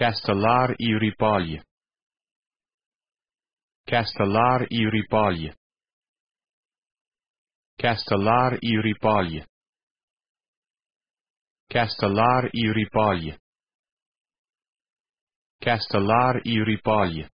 Castellar i Ripoll. Castellar i Ripoll. Castellar i Ripoll. Castellar i Ripoll. Castellar i Ripoll.